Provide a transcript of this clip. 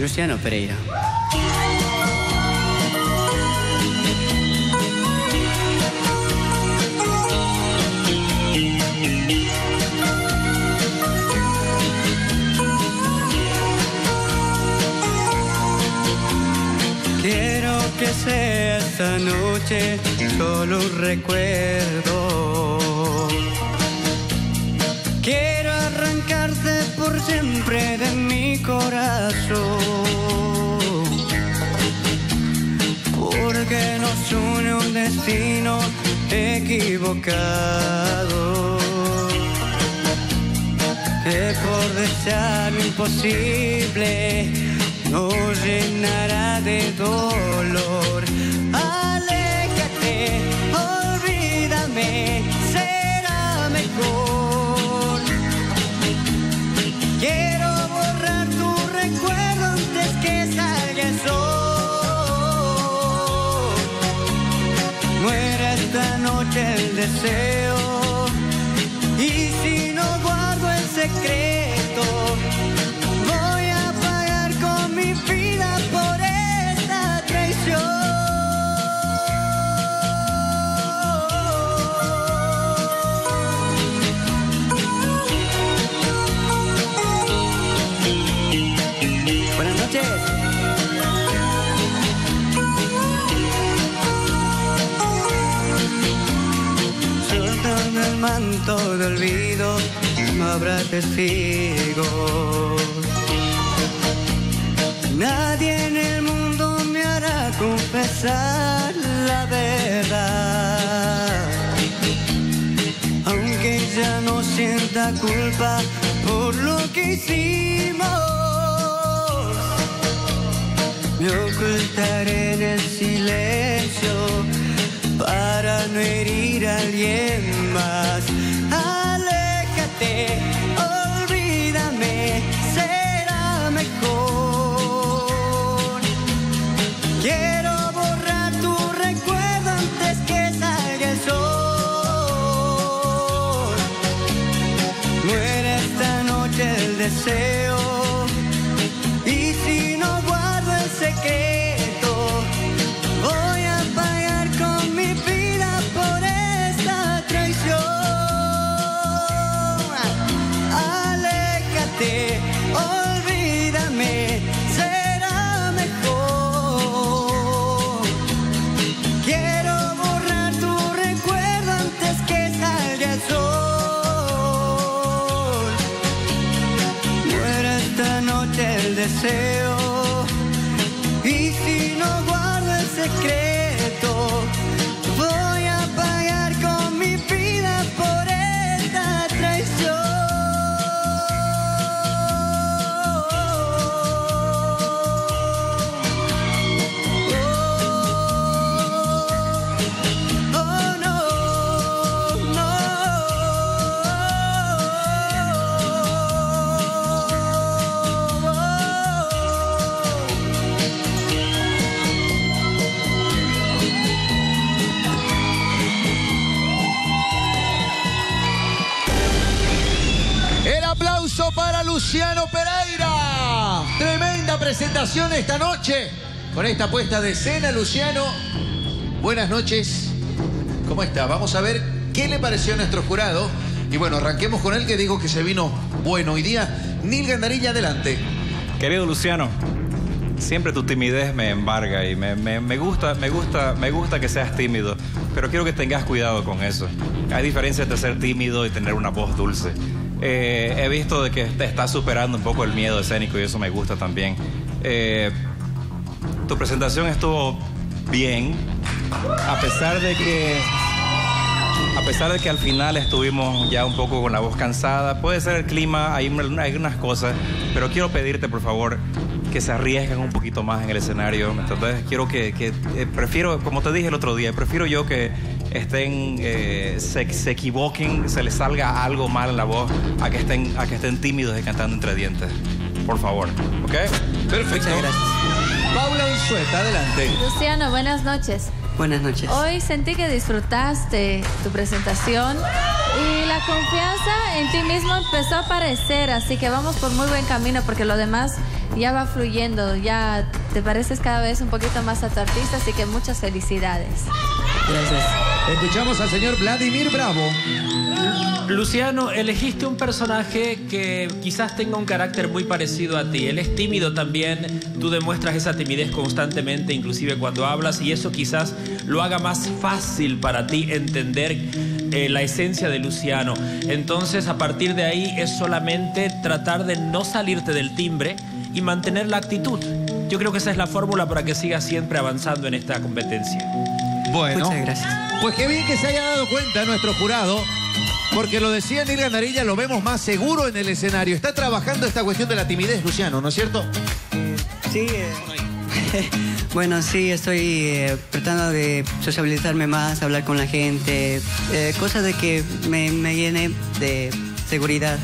Luciano Pereira. Quiero que sea esta noche solo un recuerdo. Quiero arrancarte por siempre destino equivocado. Que por desear imposible nos llenará de dolor. Deseo. Y el manto de olvido, no habrá testigos. Nadie en el mundo me hará confesar la verdad. Aunque ya no sienta culpa por lo que hicimos. Me ocultaré en el silencio para no herir a alguien más. Deseo. Luciano Pereira. Tremenda presentación esta noche. Con esta puesta de escena, Luciano. Buenas noches. ¿Cómo está? Vamos a ver qué le pareció a nuestro jurado. Y bueno, arranquemos con él que dijo que se vino bueno hoy día. Nil Gandarilla, adelante. Querido Luciano, siempre tu timidez me embarga y me, gusta, me gusta, me gusta que seas tímido, pero quiero que tengas cuidado con eso. Hay diferencia entre ser tímido y tener una voz dulce. Eh, he visto de que te estás superando un poco el miedo escénico y eso me gusta también. Eh, tu presentación estuvo bien, a pesar de que a pesar de que al final estuvimos ya un poco con la voz cansada, puede ser el clima, hay, hay unas cosas, pero quiero pedirte por favor que se arriesguen un poquito más en el escenario. Entonces quiero que, que- eh, prefiero, como te dije el otro día, prefiero yo que estén, eh, se, se equivoquen, se les salga algo mal en la voz, a que estén, a que estén tímidos y cantando entre dientes. Por favor, ¿ok? Perfecto. Muchas gracias. Paula Unzueta, adelante. Luciano, buenas noches. Buenas noches. Hoy sentí que disfrutaste tu presentación y la confianza en ti mismo empezó a aparecer, así que vamos por muy buen camino porque lo demás ya va fluyendo, ya te pareces cada vez un poquito más a tu artista, así que muchas felicidades. Gracias. Escuchamos al señor Vladimir Bravo. Luciano, elegiste un personaje que quizás tenga un carácter muy parecido a ti. Él es tímido también, tú demuestras esa timidez constantemente, inclusive cuando hablas, y eso quizás lo haga más fácil para ti entender eh, la esencia de Luciano. Entonces, a partir de ahí es solamente tratar de no salirte del timbre y mantener la actitud. Yo creo que esa es la fórmula para que sigas siempre avanzando en esta competencia. Bueno. Muchas gracias. Pues qué bien que se haya dado cuenta nuestro jurado, porque lo decía Neil Gandarilla, lo vemos más seguro en el escenario. Está trabajando esta cuestión de la timidez, Luciano, ¿no es cierto? Sí. eh, bueno, sí, estoy eh, tratando de sociabilizarme más, hablar con la gente, eh, cosas de que me, me llene de seguridad.